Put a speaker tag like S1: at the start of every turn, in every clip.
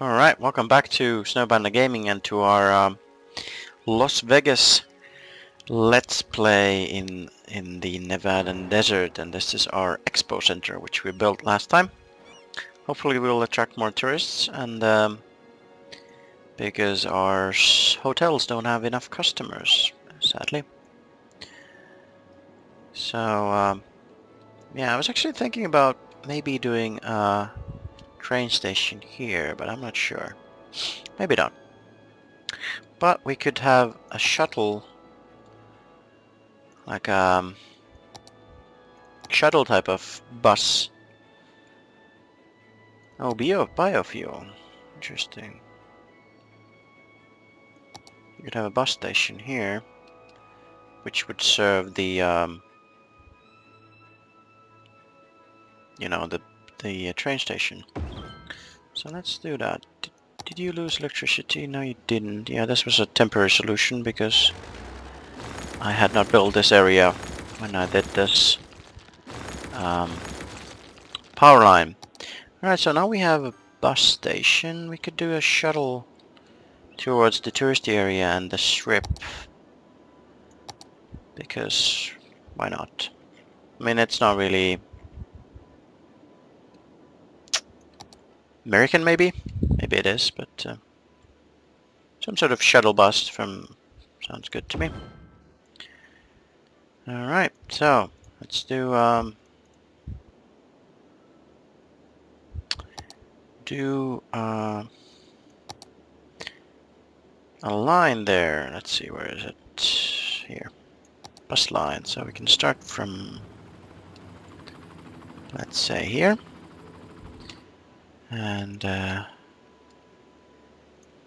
S1: Alright, welcome back to Snow Panda Gaming and to our um, Las Vegas Let's Play in in the Nevadan desert and this is our expo center which we built last time. Hopefully we'll attract more tourists and um, because our hotels don't have enough customers, sadly. So um, yeah, I was actually thinking about maybe doing a train station here, but I'm not sure. Maybe not. But we could have a shuttle, like a um, shuttle type of bus. Oh, bio biofuel. Interesting. You could have a bus station here, which would serve the um, you know, the, the uh, train station. So let's do that. Did, you lose electricity? No, you didn't. Yeah, this was a temporary solution because I had not built this area when I did this um, power line. Alright, so now we have a bus station. We could do a shuttle towards the tourist area and the strip. Because, why not? I mean, it's not really American maybe? Maybe it is, but uh, some sort of shuttle bus from sounds good to me. Alright, so let's do um, do uh, a line there. Let's see, where is it? Here. Bus line. So we can start from, let's say here and uh,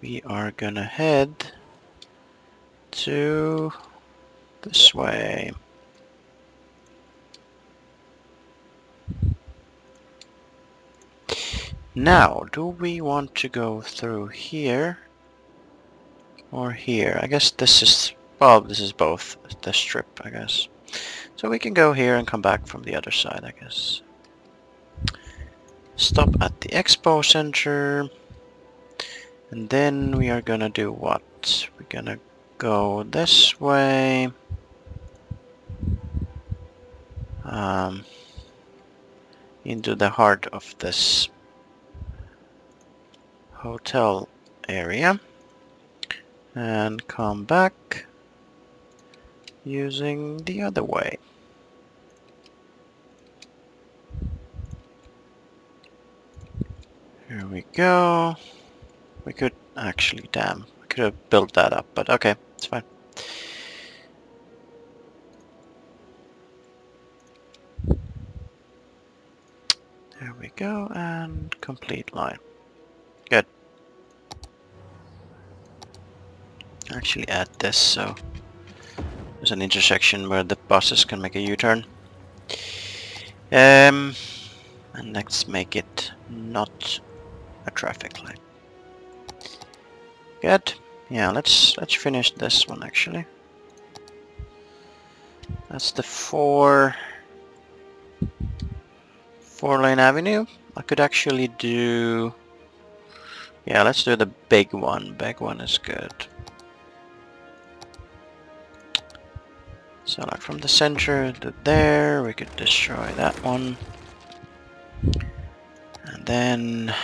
S1: we are gonna head to this way. Now, do we want to go through here or here? I guess this is, well, this is both the strip, I guess. So we can go here and come back from the other side, I guess stop at the expo center. And then we are gonna do what? We're gonna go this way. Um, into the heart of this hotel area. And come back using the other way Here we go. We could actually, damn, we could have built that up, but okay, it's fine. There we go, and complete line. Good. Actually add this so there's an intersection where the buses can make a U-turn. Um, and let's make it not a traffic light. Good. Yeah, let's let's finish this one actually. That's the four four lane avenue. I could actually do yeah, let's do the big one. Big one is good. So like from the center to there, we could destroy that one. And then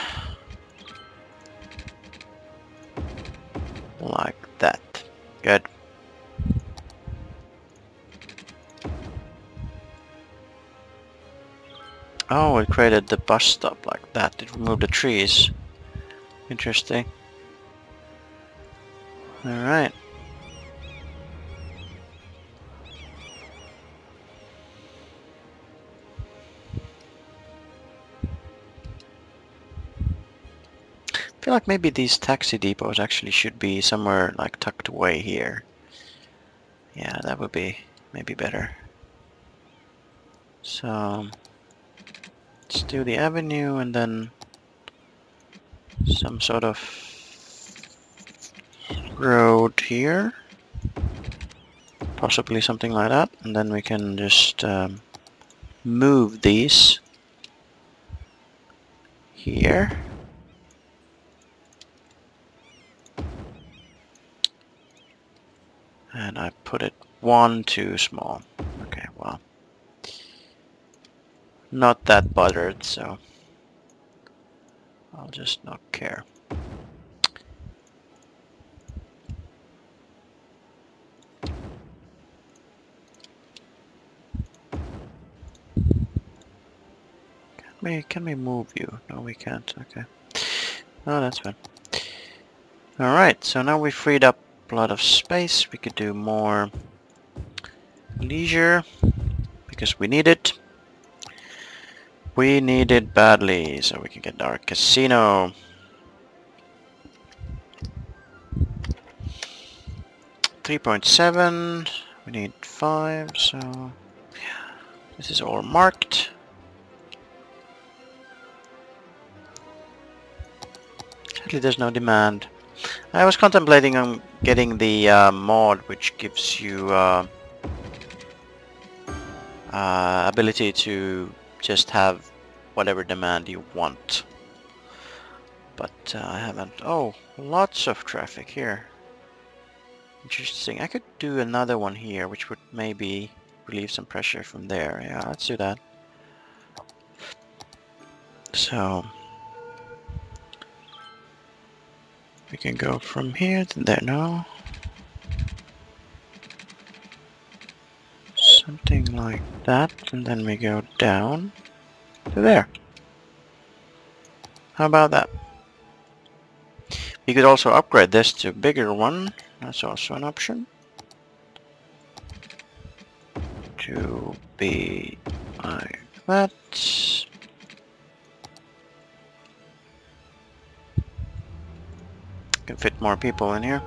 S1: like that. Good. Oh, it created the bus stop like that. It removed the trees. Interesting. Alright. Feel like maybe these taxi depots actually should be somewhere like tucked away here. Yeah, that would be maybe better. So let's do the avenue and then some sort of road here. Possibly something like that. And then we can just um, move these here. And I put it one too small. Okay, well. Not that bothered, so I'll just not care. Can we, can we move you? No, we can't. Okay. Oh, that's fine. Alright, so now we freed up a lot of space. We could do more leisure because we need it. We need it badly, so we can get our casino. Three point seven. We need five, so. This is all marked. Sadly, there's no demand. I was contemplating on getting the uh, mod which gives you uh, uh, ability to just have whatever demand you want. But uh, I haven't. Oh, lots of traffic here. Interesting. I could do another one here, which would maybe relieve some pressure from there. Yeah, let's do that. So, we can go from here to there. now. Something like that, and then we go down to there. How about that? You could also upgrade this to a bigger one. That's also an option. To be like that. Can fit more people in here.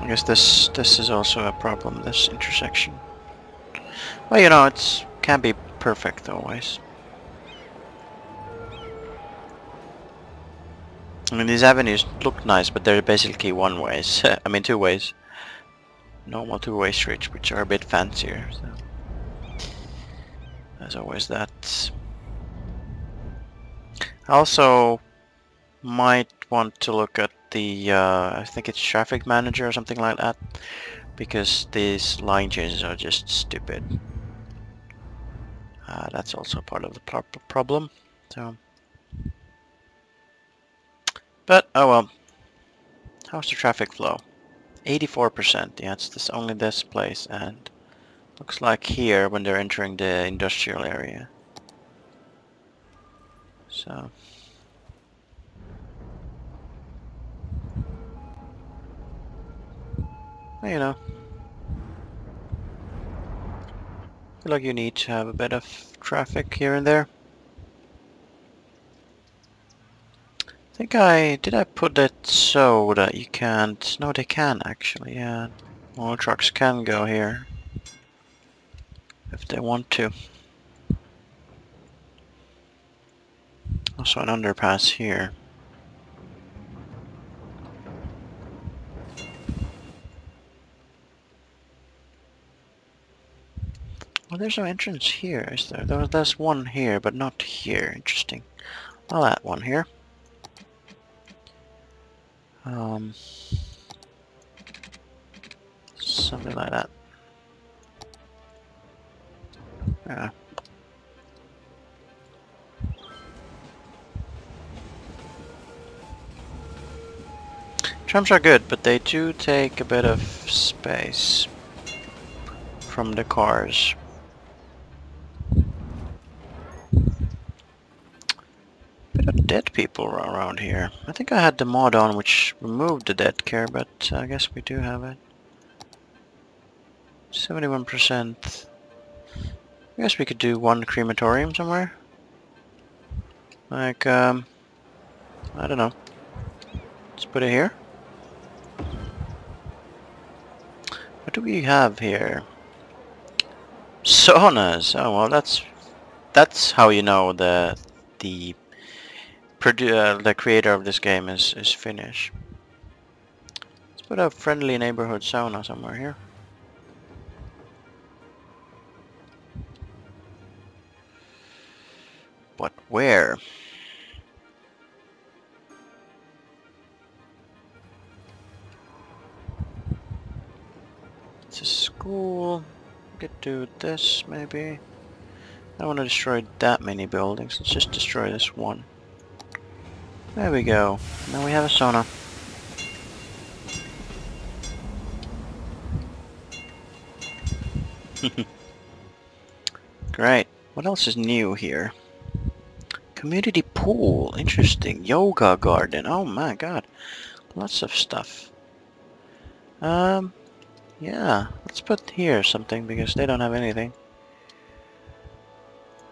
S1: I guess this this is also a problem, this intersection. Well, you know, it's can't be perfect always. I mean, these avenues look nice, but they're basically one ways. I mean, two ways. Normal two-way streets, which are a bit fancier. So. There's always that. Also, might want to look at the, uh, I think it's traffic manager or something like that, because these line changes are just stupid. Uh, that's also part of the pro problem. So, but oh well. How's the traffic flow? 84%. Yeah, it's this only this place, and looks like here when they're entering the industrial area. So. you know. I feel like you need to have a bit of traffic here and there. I think I... did I put it so that you can't... no they can actually, yeah. More trucks can go here. If they want to. Also an underpass here. Well, there's no entrance here, is there? there? There's one here, but not here. Interesting. I'll add one here. Um, something like that. Yeah. Trams are good, but they do take a bit of space from the cars. Bit of dead people around here. I think I had the mod on which removed the death care, but I guess we do have it. 71%. I guess we could do one crematorium somewhere. Like, um, I don't know. Let's put it here. What do we have here? Saunas. Oh well, that's that's how you know the the uh, the creator of this game is, is Finnish. Let's put a friendly neighborhood sauna somewhere here. But where? A school. Could do this maybe. I don't want to destroy that many buildings. Let's just destroy this one. There we go. Now we have a sauna. Great. What else is new here? Community pool. Interesting. Yoga garden. Oh my god. Lots of stuff. Um, yeah. Let's put here something because they don't have anything.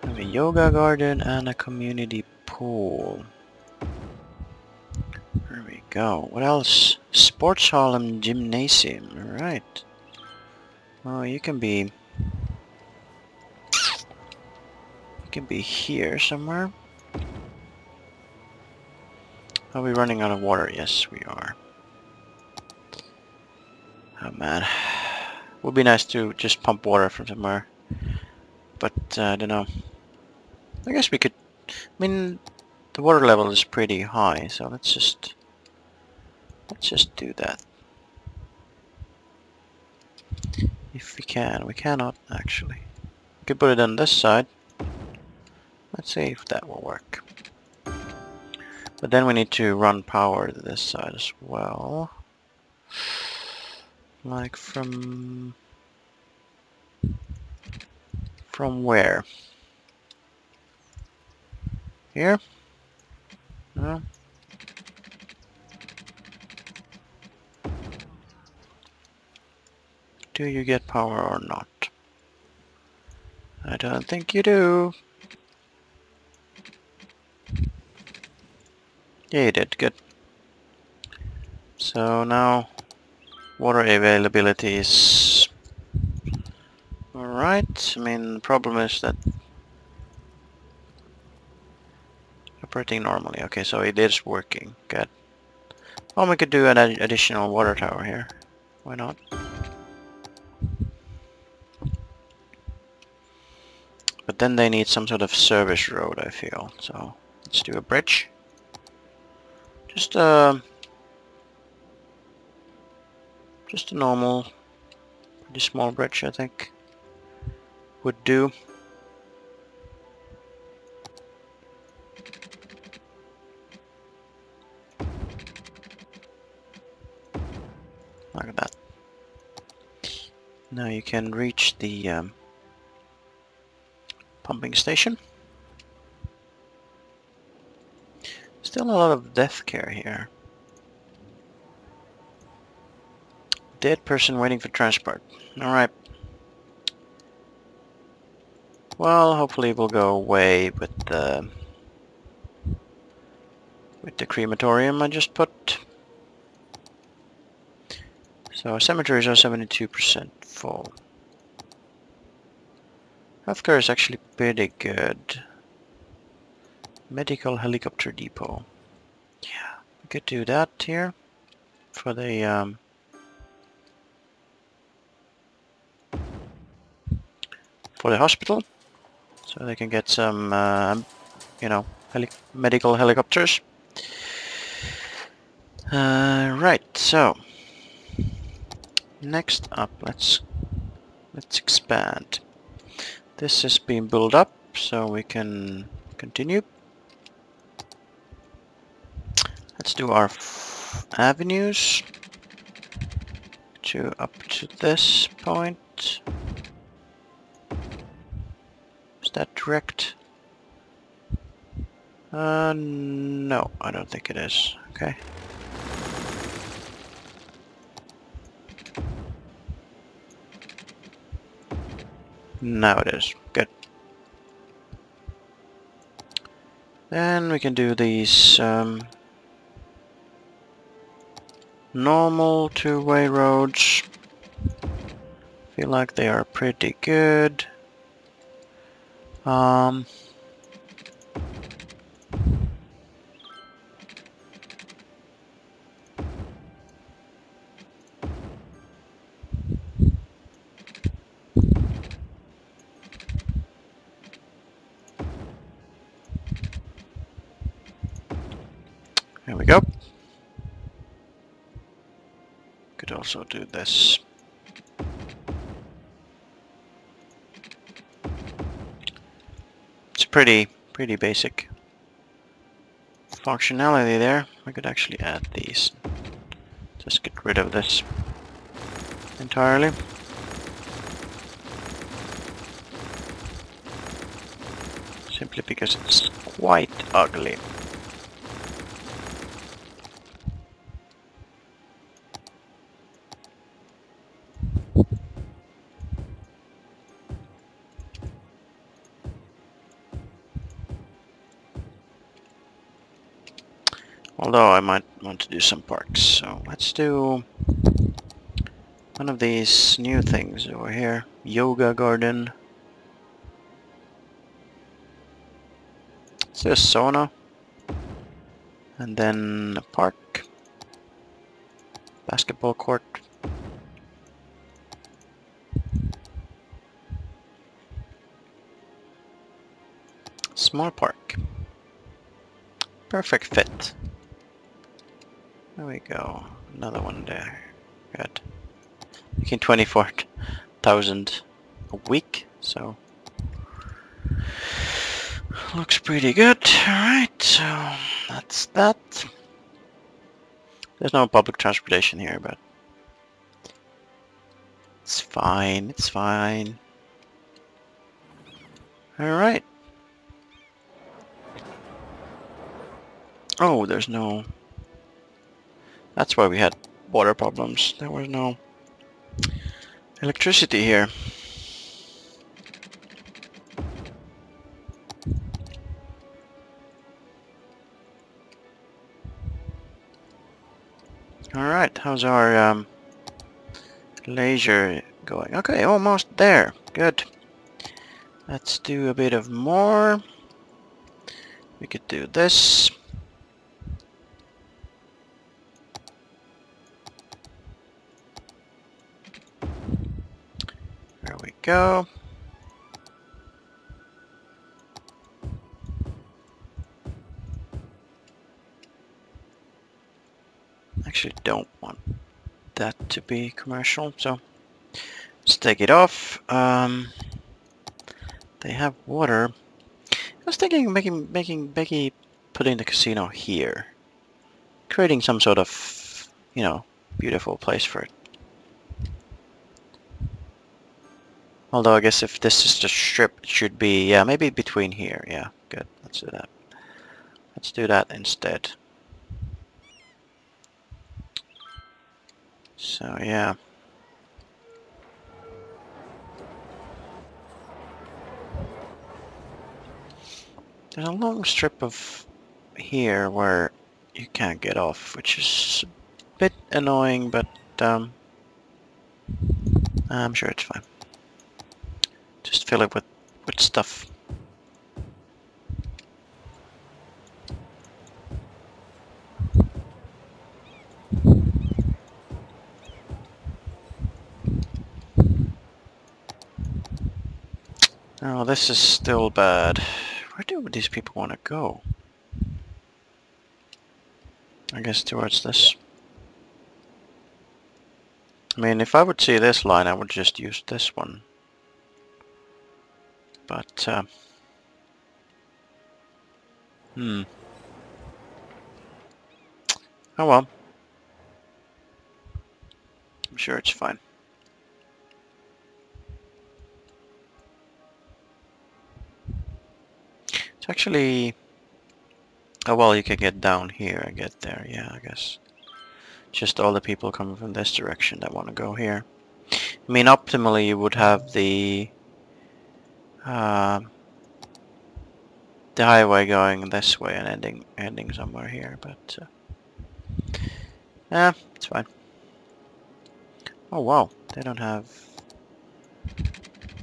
S1: Have a yoga garden and a community pool. There we go. What else? Sports hall and gymnasium. Alright. Oh, you can be You can be here somewhere. Are we running out of water? Yes, we are. Oh man. Would be nice to just pump water from somewhere. But, uh, I don't know. I guess we could... I mean, the water level is pretty high, so let's just... Let's just do that. If we can. We cannot, actually. We could put it on this side. Let's see if that will work. But then we need to run power to this side as well. Like from... From where? Here? No? Do you get power or not? I don't think you do. Yeah, you did. Good. So now water availability is alright. I mean, the problem is that operating normally. Okay, so it is working. Good. Well, we could do an ad additional water tower here. Why not? But then they need some sort of service road, I feel. So let's do a bridge. Just uh, just a normal, pretty small bridge, I think, would do. Look at that. Now you can reach the um, pumping station. Still a lot of death care here. Dead person waiting for transport. Alright. Well, hopefully we'll go away with the with the crematorium I just put. So cemeteries are 72% full. Healthcare is actually pretty good. Medical helicopter depot. Yeah, we could do that here for the um, for the hospital, so they can get some, uh, you know, heli medical helicopters. Uh, right, so next up, let's let's expand. This is being built up, so we can continue. Let's do our avenues to up to this point. That direct? Uh, no, I don't think it is. Okay. Now it is. Good. Then we can do these um, normal two-way roads. Feel like they are pretty good. Um, There we go. Could also do this. Pretty, pretty basic functionality there. I could actually add these. Just get rid of this entirely. Simply because it's quite ugly. To do some parks, so let's do one of these new things over here. Yoga garden. Do a sauna. And then a park. Basketball court. Small park. Perfect fit. There we go. Another one there. Good. Making 24,000 a week, so... Looks pretty good. Alright, so that's that. There's no public transportation here, but... It's fine, it's fine. Alright. Oh, there's no that's why we had water problems. There was no electricity here. Alright, how's our um, leisure going? Okay, almost there. Good. Let's do a bit of more. We could do this. Go. Actually don't want that to be commercial, so let's take it off. Um, they have water. I was thinking making making Becky putting the casino here. Creating some sort of you know beautiful place for it. Although I guess if this is the strip, it should be, yeah, maybe between here. Yeah, good. Let's do that. Let's do that instead. So, yeah. There's a long strip of here where you can't get off, which is a bit annoying, but um, I'm sure it's fine. Just fill it with, with stuff. Oh, this is still bad. Where do these people want to go? I guess towards this. I mean, if I would see this line, I would just use this one but uh, hmm. Oh well. I'm sure it's fine. It's actually oh well you can get down here and get there. Yeah I guess. Just all the people coming from this direction that want to go here. I mean optimally you would have the uh, the highway going this way and ending ending somewhere here, but uh, yeah, it's fine. Oh wow, they don't have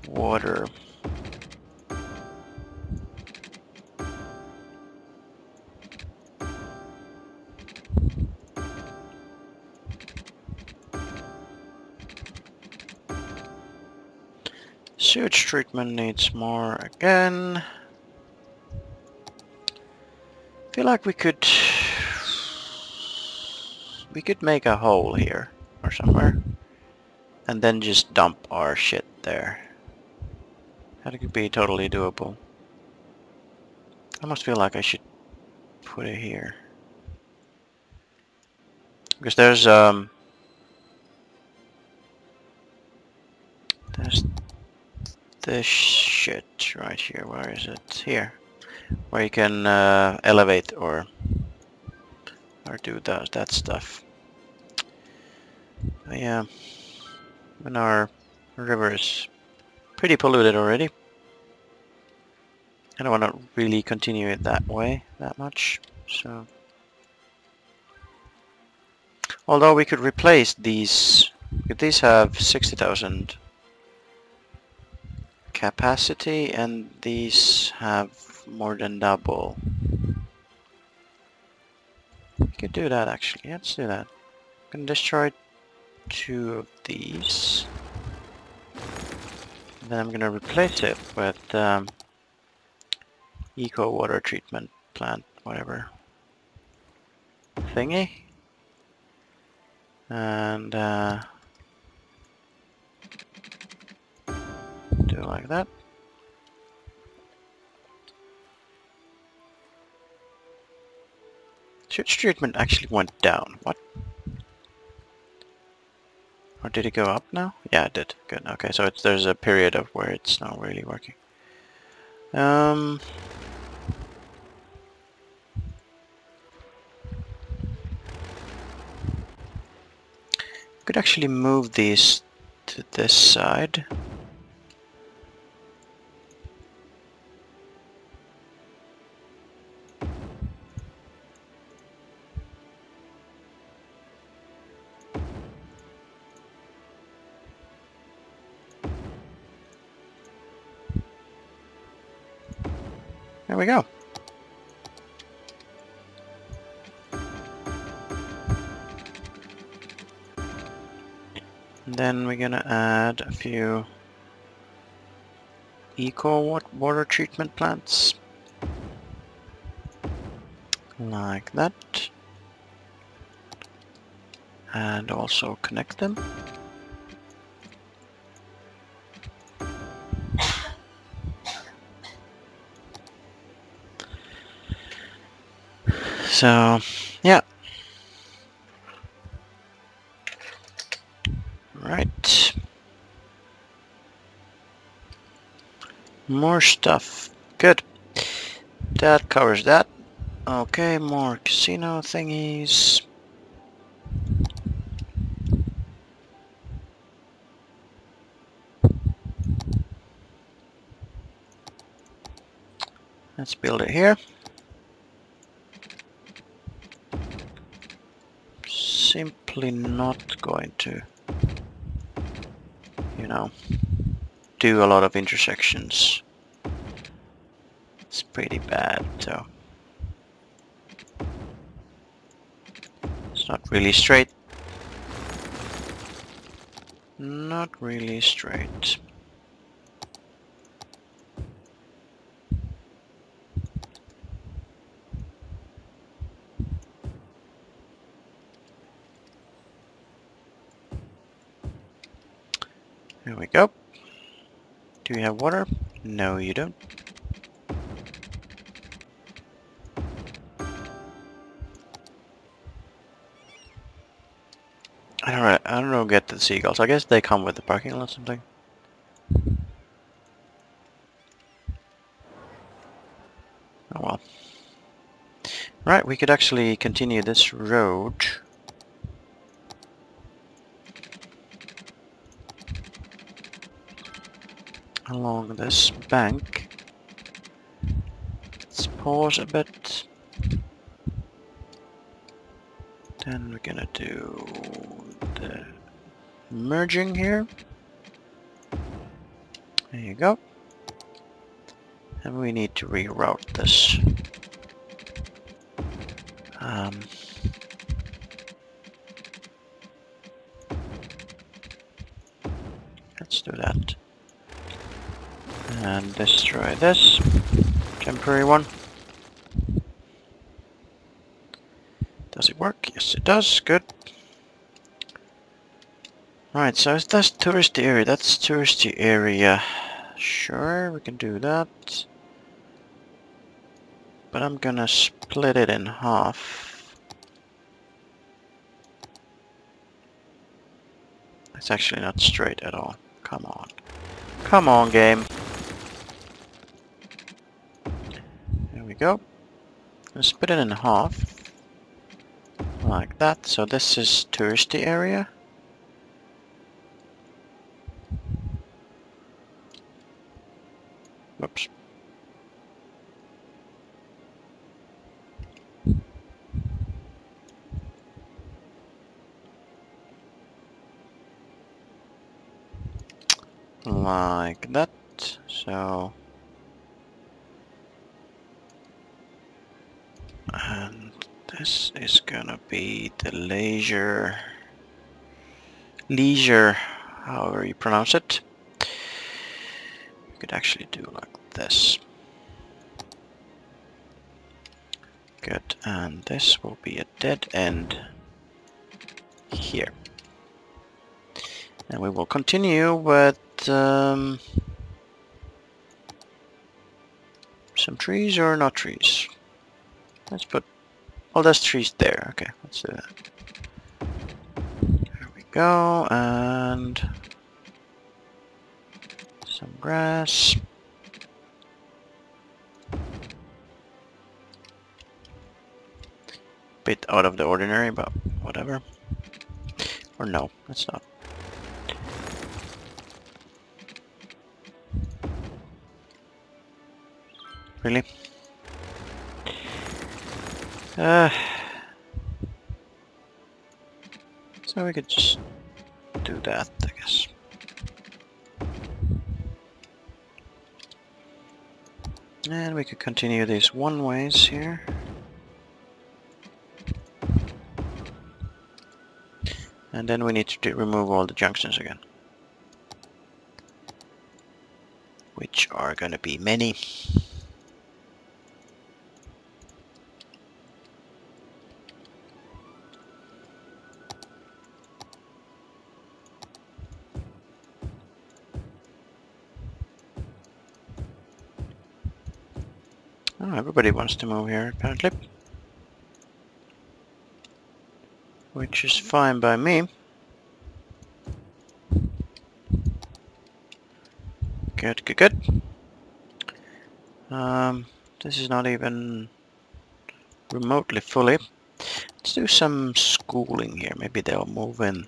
S1: water. Sewage treatment needs more again. feel like we could we could make a hole here or somewhere and then just dump our shit there. That could be totally doable. I almost feel like I should put it here. Because there's um there's this shit right here. Where is it? Here. Where you can uh, elevate or or do that that stuff. But yeah. And our river is pretty polluted already. I don't want to really continue it that way that much, so Although we could replace these, these have 60,000 capacity and these have more than double. We could do that actually, let's do that. I'm gonna destroy two of these. Then I'm gonna replace it with um, eco water treatment plant, whatever thingy and uh, it like that. Sewage treatment actually went down. What? Or did it go up now? Yeah, it did. Good. Okay, so it's, there's a period of where it's not really working. Um, could actually move these to this side. Go. then we're gonna add a few eco water treatment plants. Like that. And also connect them so yeah Right. More stuff. Good. That covers that. Okay, more casino thingies. Let's build it here. Simply not going to, you know, do a lot of intersections. It's pretty bad, so... It's not really straight. Not really straight. There we go. Do you have water? No, you don't. I don't, know, I don't know get the seagulls. I guess they come with the parking lot or something. Oh well. Right, we could actually continue this road along this bank. Let's pause a bit. Then we're gonna do the merging here. There you go. And we need to reroute this. Um, and destroy this temporary one. Does it work? Yes it does, good. Right, so is that touristy area? That's touristy area. Sure, we can do that. but I'm gonna split it in half. It's actually not straight at all. Come on. Come on, game. Go. Gonna split it in half. Like that. So this is touristy area. Whoops. Like that. So... And this is gonna be the leisure... Leisure, however you pronounce it. You could actually do like this. Good, and this will be a dead end here. And we will continue with um, some trees or not trees. Let's put, oh, all those trees there, okay, let's do that. There we go, and some grass. Bit out of the ordinary, but whatever. Or no, it's not. Really? Uh, so we could just do that, I guess. And we could continue these one ways here. And then we need to remove all the junctions again. Which are gonna be many. Wants to move here, apparently. Which is fine by me. Good, good, good. Um, this is not even remotely fully. Let's do some schooling here. Maybe they'll move in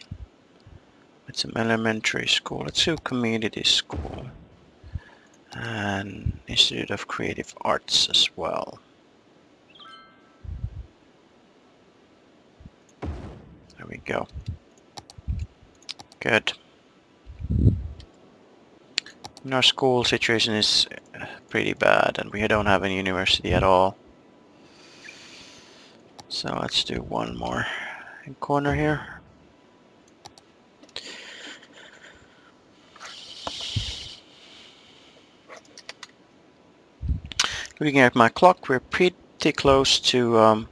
S1: with some elementary school. Let's do community school and Institute of Creative Arts as well. There we go. Good. And our school situation is uh, pretty bad and we don't have any university at all. So let's do one more corner here. Looking at my clock, we're pretty close to um,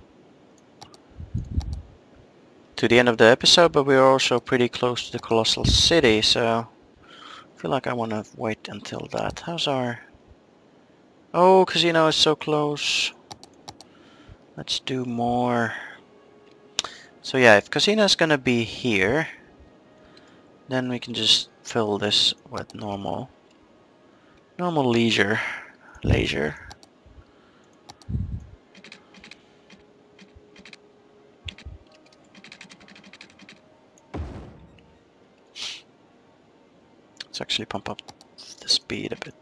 S1: to the end of the episode, but we're also pretty close to the Colossal City, so I feel like I want to wait until that. How's our... Oh, casino is so close. Let's do more. So yeah, if casino is gonna be here, then we can just fill this with normal, normal leisure, leisure. Let's actually pump up the speed a bit.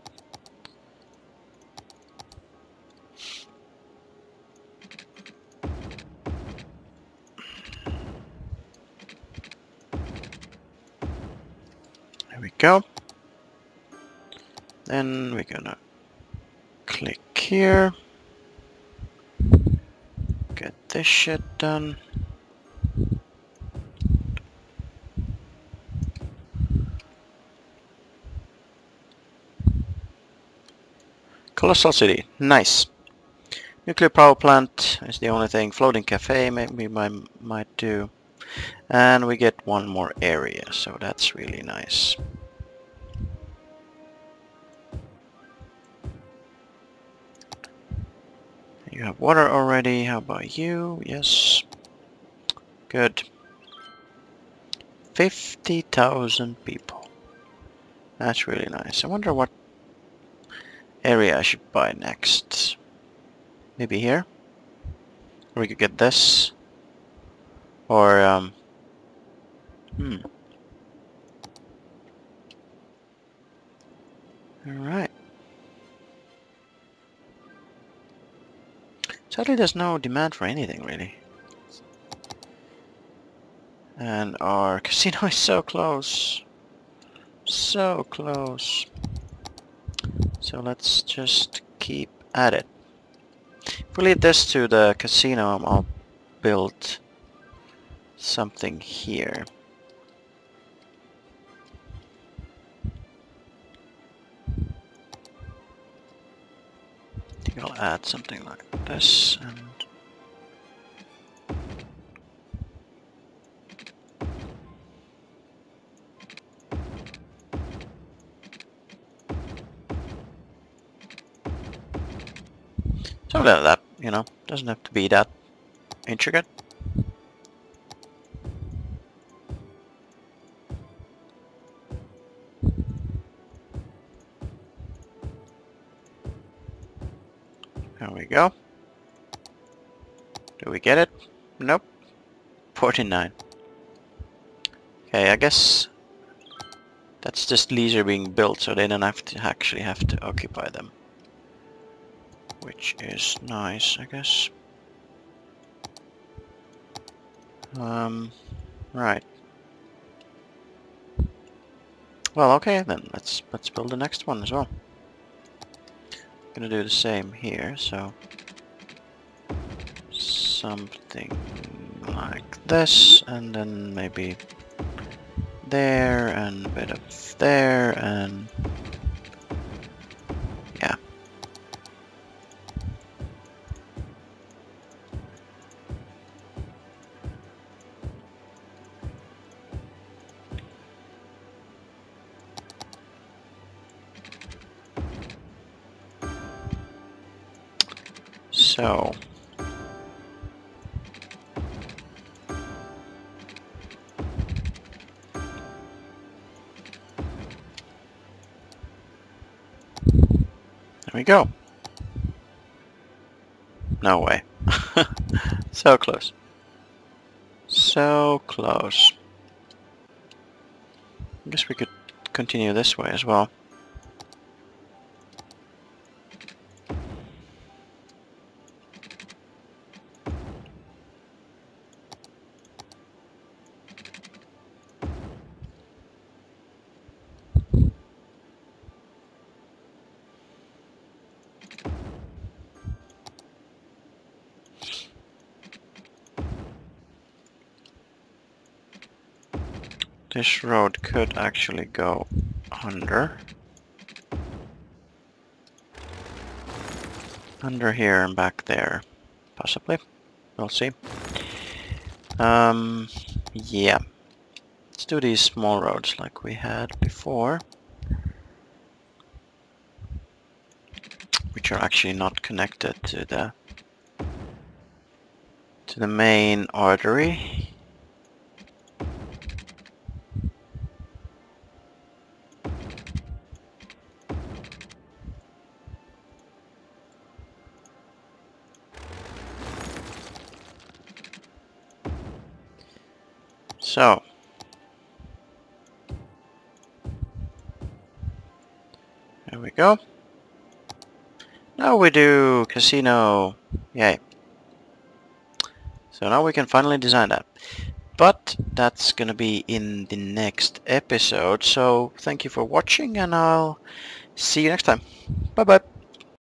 S1: There we go. Then we're gonna click here. Get this shit done. Colossal City, nice. Nuclear power plant is the only thing. Floating cafe maybe we might do. And we get one more area, so that's really nice. You have water already. How about you? Yes. Good. 50,000 people. That's really nice. I wonder what area I should buy next. Maybe here? Or we could get this. Or, um... Hmm. Alright. Sadly there's no demand for anything really. And our casino is so close. So close. So let's just keep at it. If we lead this to the casino, I'll build something here. I think I'll add something like this and Something like that, you know, doesn't have to be that intricate. There we go. Do we get it? Nope. 49. Okay, I guess that's just leisure being built so they don't have to actually have to occupy them. Which is nice, I guess. Um, right. Well, okay then. Let's let's build the next one as well. Gonna do the same here, so something like this, and then maybe there, and a bit of there, and So, There we go. No way. so close. So close. I guess we could continue this way as well. This road could actually go under. Under here and back there, possibly. We'll see. Um, yeah. Let's do these small roads like we had before. Which are actually not connected to the to the main artery. So. There we go. Now we do casino. Yay. So now we can finally design that. But that's gonna be in the next episode. So thank you for watching and I'll see you next time. Bye bye.